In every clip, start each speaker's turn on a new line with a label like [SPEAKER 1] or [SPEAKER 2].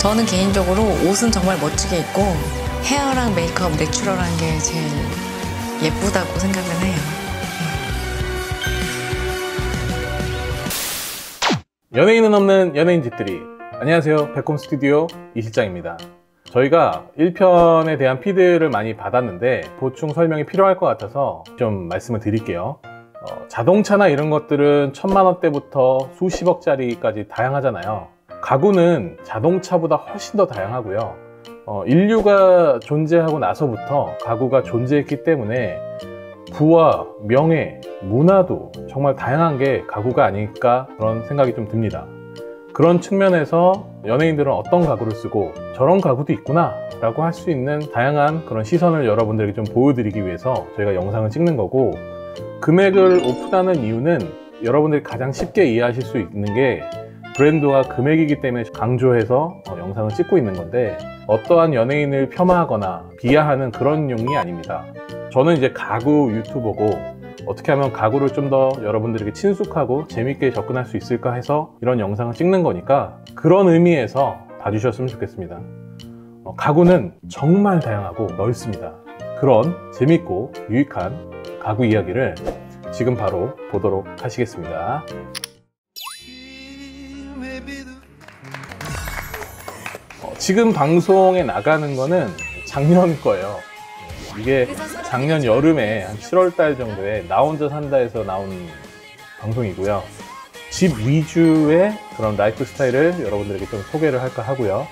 [SPEAKER 1] 저는 개인적으로 옷은 정말 멋지게 입고 헤어랑 메이크업 내추럴한 게 제일 예쁘다고 생각을 해요.
[SPEAKER 2] 연예인은 없는 연예인 집들이. 안녕하세요. 백홈 스튜디오 이 실장입니다. 저희가 1편에 대한 피드를 많이 받았는데 보충 설명이 필요할 것 같아서 좀 말씀을 드릴게요. 어, 자동차나 이런 것들은 천만 원대부터 수십억짜리까지 다양하잖아요 가구는 자동차보다 훨씬 더 다양하고요 어, 인류가 존재하고 나서부터 가구가 존재했기 때문에 부와 명예, 문화도 정말 다양한 게 가구가 아닐까 그런 생각이 좀 듭니다. 그런 측면에서 연예인들은 어떤 가구를 쓰고 저런 가구도 있구나 라고 할 수 있는 다양한 그런 시선을 여러분들에게 좀 보여드리기 위해서 저희가 영상을 찍는 거고 금액을 오픈하는 이유는 여러분들이 가장 쉽게 이해하실 수 있는 게 브랜드와 금액이기 때문에 강조해서 어, 영상을 찍고 있는 건데 어떠한 연예인을 폄하하거나 비하하는 그런 용이 아닙니다. 저는 이제 가구 유튜버고 어떻게 하면 가구를 좀 더 여러분들에게 친숙하고 재밌게 접근할 수 있을까 해서 이런 영상을 찍는 거니까 그런 의미에서 봐주셨으면 좋겠습니다. 어, 가구는 정말 다양하고 넓습니다. 그런 재밌고 유익한 가구 이야기를 지금 바로 보도록 하시겠습니다. 지금 방송에 나가는 거는 작년 거예요. 이게 작년 여름에 한 7월 달 정도에 나 혼자 산다에서 나온 방송이고요. 집 위주의 그런 라이프 스타일을 여러분들에게 좀 소개를 할까 하고요.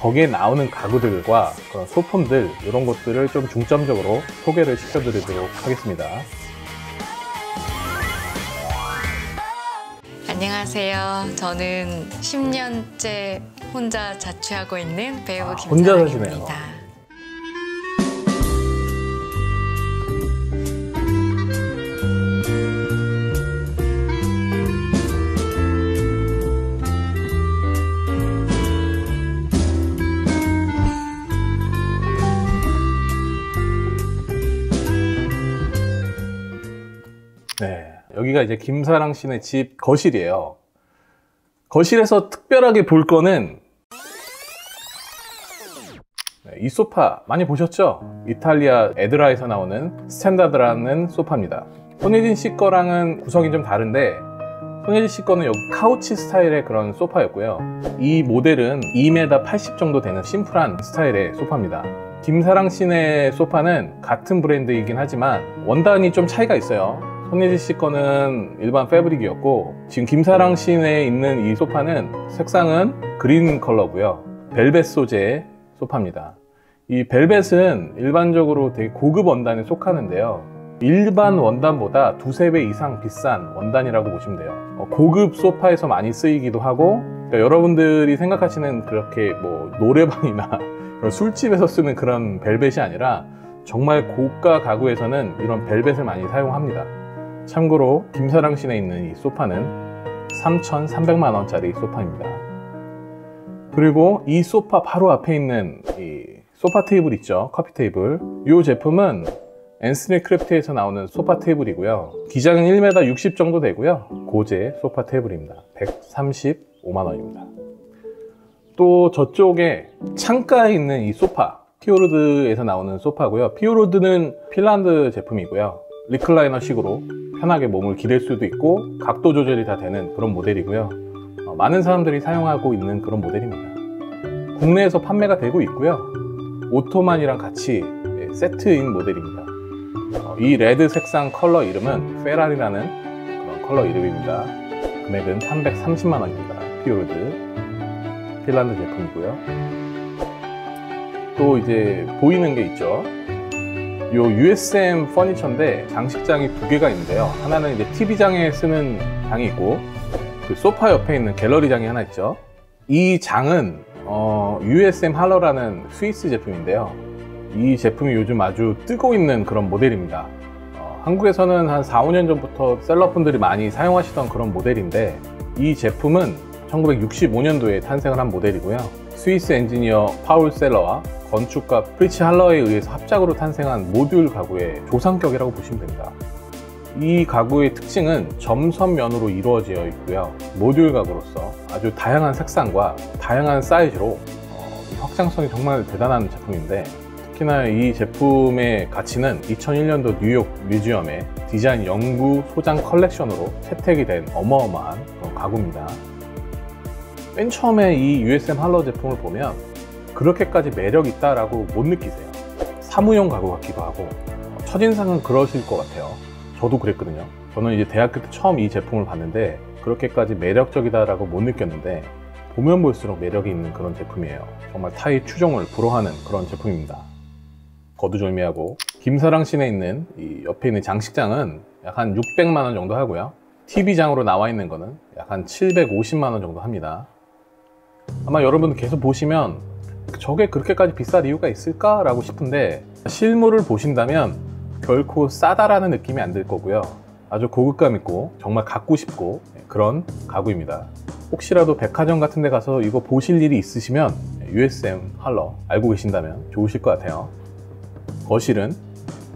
[SPEAKER 2] 거기에 나오는 가구들과 그런 소품들 이런 것들을 좀 중점적으로 소개를 시켜드리도록 하겠습니다.
[SPEAKER 1] 안녕하세요. 저는 10년째 혼자 자취하고 있는 배우
[SPEAKER 2] 아, 혼자
[SPEAKER 1] 김사랑입니다.
[SPEAKER 2] 사시네요. 네, 여기가 이제 김사랑 씨네 집 거실이에요. 거실에서 특별하게 볼 거는 네, 이 소파 많이 보셨죠? 이탈리아 에드라에서 나오는 스탠다드라는 소파입니다. 손예진 씨 거랑은 구성이 좀 다른데 손예진 씨 거는 여기 couch 스타일의 그런 소파였고요. 이 모델은 2m 80 정도 되는 심플한 스타일의 소파입니다. 김사랑 씨네 소파는 같은 브랜드이긴 하지만 원단이 좀 차이가 있어요. 손예진 씨 거는 일반 fabric이었고 지금 김사랑 씨네에 있는 이 소파는 색상은 그린 컬러고요. 벨벳 소재의 소파입니다. 이 벨벳은 일반적으로 되게 고급 원단에 속하는데요. 일반 원단보다 두세 배 이상 비싼 원단이라고 보시면 돼요. 어, 고급 소파에서 많이 쓰이기도 하고 그러니까 여러분들이 생각하시는 그렇게 뭐 노래방이나 술집에서 쓰는 그런 벨벳이 아니라 정말 고가 가구에서는 이런 벨벳을 많이 사용합니다. 참고로 김사랑 시내에 있는 이 소파는 3,300만 원짜리 소파입니다. 그리고 이 소파 바로 앞에 있는 이 소파 테이블 있죠? 커피 테이블. 이 제품은 에스니크래프트에서 나오는 소파 테이블이고요. 기장은 1m 60 정도 되고요. 고재 소파 테이블입니다. 135만 원입니다. 또 저쪽에 창가에 있는 이 소파 피오르드에서 나오는 소파고요. 피오르드는 핀란드 제품이고요. 리클라이너 식으로 편하게 몸을 기댈 수도 있고 각도 조절이 다 되는 그런 모델이고요. 어, 많은 사람들이 사용하고 있는 그런 모델입니다. 국내에서 판매가 되고 있고요. ottoman이랑 같이 예, 세트인 모델입니다. 어, 이 레드 색상 컬러 이름은 페라리라는 그런 컬러 이름입니다. 금액은 330만 원입니다. 피오르드 핀란드 제품이고요. 또 이제 보이는 게 있죠. 요 USM 퍼니처인데 장식장이 두 개가 있는데요. 하나는 이제 TV장에 쓰는 장이 있고 그 소파 옆에 있는 갤러리장이 하나 있죠. 이 장은 어, USM 할러라는 스위스 제품인데요. 이 제품이 요즘 아주 뜨고 있는 그런 모델입니다. 어, 한국에서는 한 4, 5년 전부터 셀러분들이 많이 사용하시던 그런 모델인데 이 제품은 1965년도에 탄생을 한 모델이고요. 스위스 엔지니어 파울 셀러와 건축가 프리츠 할러에 의해서 합작으로 탄생한 모듈 가구의 조상격이라고 보시면 됩니다. 이 가구의 특징은 점선면으로 이루어져 있고요. 모듈 가구로서 아주 다양한 색상과 다양한 사이즈로 확장성이 정말 대단한 제품인데 특히나 이 제품의 가치는 2001년도 뉴욕 museum의 디자인 연구 소장 컬렉션으로 채택이 된 어마어마한 가구입니다. 맨 처음에 이 USM 할로 제품을 보면 그렇게까지 매력 있다라고 못 느끼세요. 사무용 가구 같기도 하고 첫인상은 그러실 것 같아요. 저도 그랬거든요. 저는 이제 대학교 때 처음 이 제품을 봤는데 그렇게까지 매력적이다라고 못 느꼈는데 보면 볼수록 매력이 있는 그런 제품이에요. 정말 타의 추종을 불허하는 그런 제품입니다. 거두절미하고 김사랑 시내에 있는 이 옆에 있는 장식장은 약 한 600만 원 정도 하고요. TV장으로 나와 있는 거는 약 한 750만 원 정도 합니다. 아마 여러분 계속 보시면 저게 그렇게까지 비쌀 이유가 있을까라고 싶은데 실물을 보신다면 결코 싸다라는 느낌이 안 들 거고요. 아주 고급감 있고 정말 갖고 싶고 그런 가구입니다. 혹시라도 백화점 같은 데 가서 이거 보실 일이 있으시면 USM 할러 알고 계신다면 좋으실 것 같아요. 거실은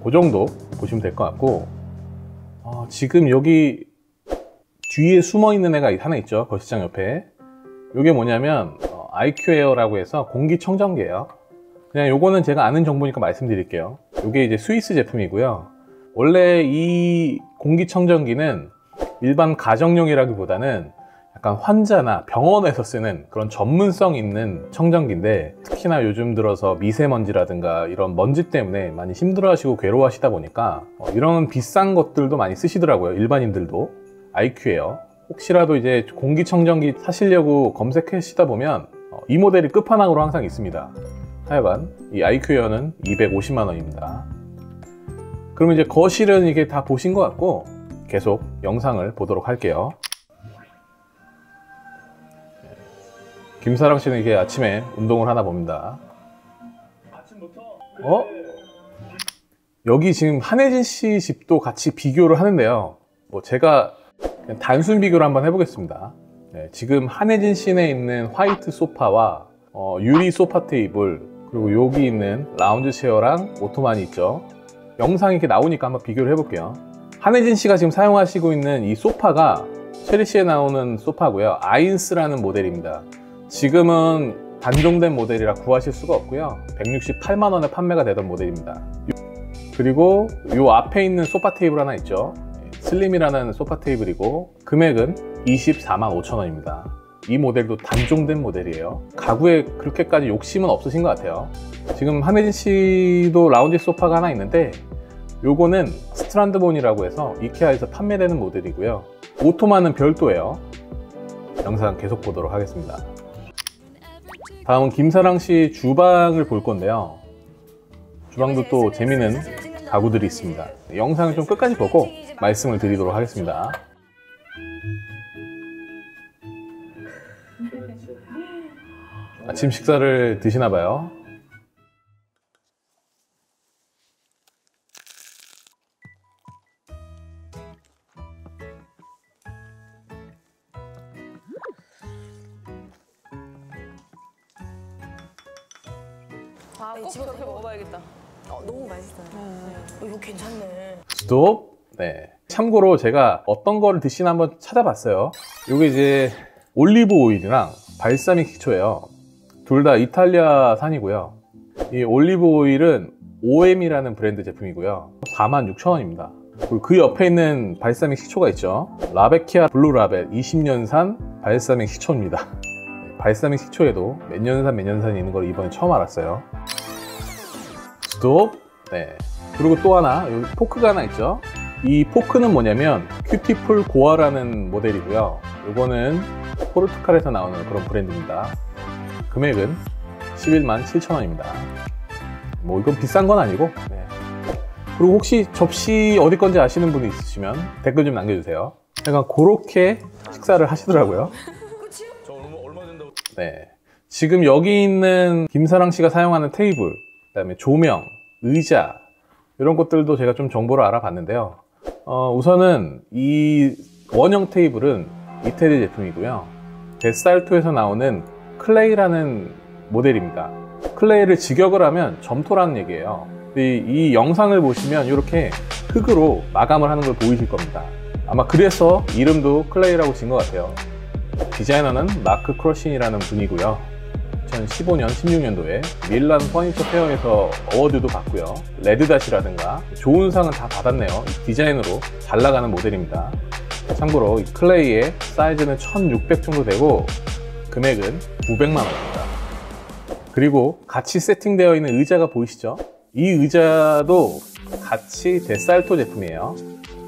[SPEAKER 2] 그 정도 보시면 될 것 같고 어, 지금 여기 뒤에 숨어 있는 애가 하나 있죠. 거실장 옆에. 이게 뭐냐면 어, IQ 에어라고 해서 공기청정기예요. 그냥 요거는 제가 아는 정보니까 말씀드릴게요. 이게 이제 스위스 제품이고요. 원래 이 공기청정기는 일반 가정용이라기보다는 약간 환자나 병원에서 쓰는 그런 전문성 있는 청정기인데 특히나 요즘 들어서 미세먼지라든가 이런 먼지 때문에 많이 힘들어하시고 괴로워하시다 보니까 어, 이런 비싼 것들도 많이 쓰시더라고요 일반인들도 IQ에요 혹시라도 이제 공기청정기 사시려고 검색하시다 보면 어, 이 모델이 끝판왕으로 항상 있습니다 하여간 이 IQ에어는 250만 원입니다 그러면 이제 거실은 이게 다 보신 것 같고 계속 영상을 보도록 할게요 김사랑 씨는 이게 아침에 운동을 하나 봅니다. 어? 여기 지금 한혜진 씨 집도 같이 비교를 하는데요. 뭐 제가 단순 비교를 한번 해보겠습니다. 네, 지금 한혜진 씨내 있는 화이트 소파와 어, 유리 소파 테이블 그리고 여기 있는 라운지 체어랑 오토만이 있죠. 영상이 이렇게 나오니까 한번 비교를 해볼게요. 한혜진 씨가 지금 사용하시고 있는 이 소파가 체리시에 나오는 소파고요. 아인스라는 모델입니다. 지금은 단종된 모델이라 구하실 수가 없고요 168만 원에 판매가 되던 모델입니다 그리고 이 앞에 있는 소파 테이블 하나 있죠 슬림이라는 소파 테이블이고 금액은 24만 5천 원입니다. 이 모델도 단종된 모델이에요. 가구에 그렇게까지 욕심은 없으신 것 같아요. 지금 한혜진 씨도 라운지 소파가 하나 있는데 요거는 스트란드몬이라고 해서 이케아에서 판매되는 모델이고요. 오토만은 별도예요. 영상 계속 보도록 하겠습니다. 다음은 김사랑 씨 주방을 볼 건데요. 주방도 또 재미있는 가구들이 있습니다. 영상을 좀 끝까지 보고 말씀을 드리도록 하겠습니다. 아침 식사를 드시나 봐요.
[SPEAKER 3] 아, 꼭 저렇게 먹어봐야겠다.
[SPEAKER 4] 어, 너무 맛있어요. 어, 이거 괜찮네.
[SPEAKER 2] 스톱. 네. 참고로 제가 어떤 거를 드시나 한번 찾아봤어요. 이게 이제 올리브 오일이랑 발사믹 식초예요. 둘 다 이탈리아산이고요. 이 올리브 오일은 OM이라는 브랜드 제품이고요. 46,000원입니다. 그리고 그 옆에 있는 발사믹 식초가 있죠. 라베키아 블루라벨 20년산 발사믹 식초입니다. 발사믹 식초에도 몇 년산 몇 년산이 있는 걸 이번에 처음 알았어요. 스톱. 네. 그리고 또 하나, 여기 포크가 하나 있죠. 이 포크는 뭐냐면 큐티폴 고아라는 모델이고요. 이거는 포르투갈에서 나오는 그런 브랜드입니다. 금액은 11만 7천 원입니다. 뭐 이건 비싼 건 아니고. 네. 그리고 혹시 접시 어디 건지 아시는 분이 있으시면 댓글 좀 남겨주세요. 약간 그렇게 식사를 하시더라고요. 네. 지금 여기 있는 김사랑 씨가 사용하는 테이블, 그 다음에 조명, 의자, 이런 것들도 제가 좀 정보를 알아봤는데요. 어, 우선은 이 원형 테이블은 이태리 제품이고요. 데살토에서 나오는 클레이라는 모델입니다. 클레이를 직역을 하면 점토라는 얘기예요. 이, 이 영상을 보시면 이렇게 흙으로 마감을 하는 걸 보이실 겁니다. 아마 그래서 이름도 클레이라고 지은 것 같아요. 디자이너는 마크 크러신이라는 분이고요. 2015년, 16년도에 Milan Furniture Fair에서 award도 받고요. 레드닷이라든가 좋은 상은 다 받았네요. 이 디자인으로 잘 나가는 모델입니다. 참고로 이 클레이의 사이즈는 1600 정도 되고 금액은 900만 원입니다. 그리고 같이 세팅되어 있는 의자가 보이시죠? 이 의자도 같이 데살토 제품이에요.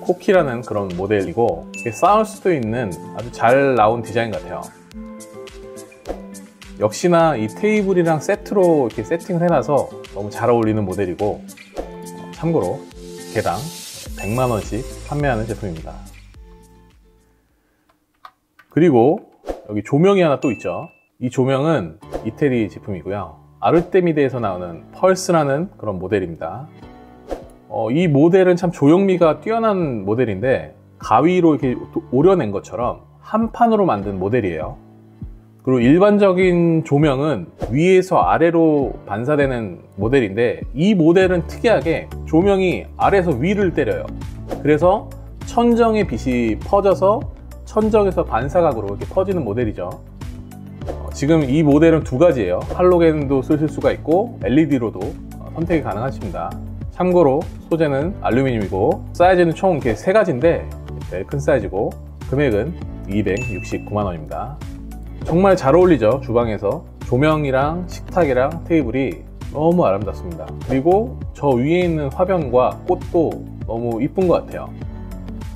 [SPEAKER 2] 코키라는 그런 모델이고 쌓을 수도 있는 아주 잘 나온 디자인 같아요. 역시나 이 테이블이랑 세트로 이렇게 세팅을 해놔서 너무 잘 어울리는 모델이고 어, 참고로 개당 100만 원씩 판매하는 제품입니다. 그리고 여기 조명이 하나 또 있죠. 이 조명은 이태리 제품이고요. 아르테미데에서 나오는 펄스라는 그런 모델입니다. 어, 이 모델은 참 조형미가 뛰어난 모델인데 가위로 이렇게 도- 오려낸 것처럼 한 판으로 만든 모델이에요. 그리고 일반적인 조명은 위에서 아래로 반사되는 모델인데 이 모델은 특이하게 조명이 아래에서 위를 때려요. 그래서 천정의 빛이 퍼져서 천정에서 반사각으로 이렇게 퍼지는 모델이죠. 어, 지금 이 모델은 두 가지예요. 할로겐도 쓰실 수가 있고 LED로도 선택이 가능하십니다. 참고로 소재는 알루미늄이고 사이즈는 총 이렇게 세 가지인데 제일 큰 사이즈고 금액은 269만 원입니다. 정말 잘 어울리죠 주방에서 조명이랑 식탁이랑 테이블이 너무 아름답습니다. 그리고 저 위에 있는 화병과 꽃도 너무 이쁜 것 같아요.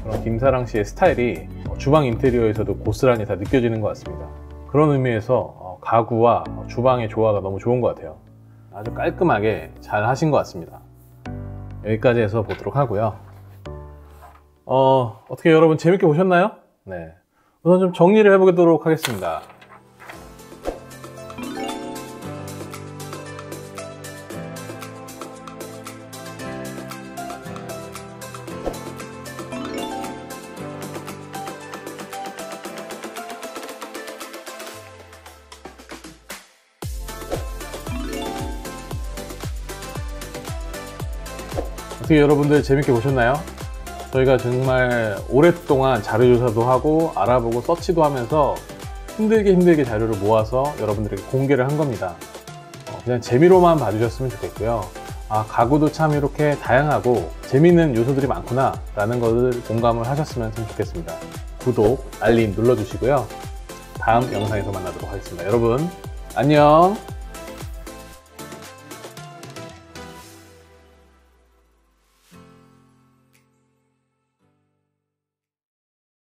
[SPEAKER 2] 그런 김사랑 씨의 스타일이 어, 주방 인테리어에서도 고스란히 다 느껴지는 것 같습니다. 그런 의미에서 어, 가구와 주방의 조화가 너무 좋은 것 같아요. 아주 깔끔하게 잘 하신 것 같습니다. 여기까지 해서 보도록 하고요. 어, 어떻게 여러분 재밌게 보셨나요? 네. 우선 좀 정리를 해보도록 하겠습니다. 어떻게 여러분들 재밌게 보셨나요? 저희가 정말 오랫동안 자료조사도 하고 알아보고 서치도 하면서 힘들게 힘들게 자료를 모아서 여러분들에게 공개를 한 겁니다. 어, 그냥 재미로만 봐주셨으면 좋겠고요. 아, 가구도 참 이렇게 다양하고 재밌는 요소들이 많구나 라는 것을 공감을 하셨으면 참 좋겠습니다. 구독, 알림 눌러주시고요. 다음 영상에서 만나도록 하겠습니다. 여러분, 안녕!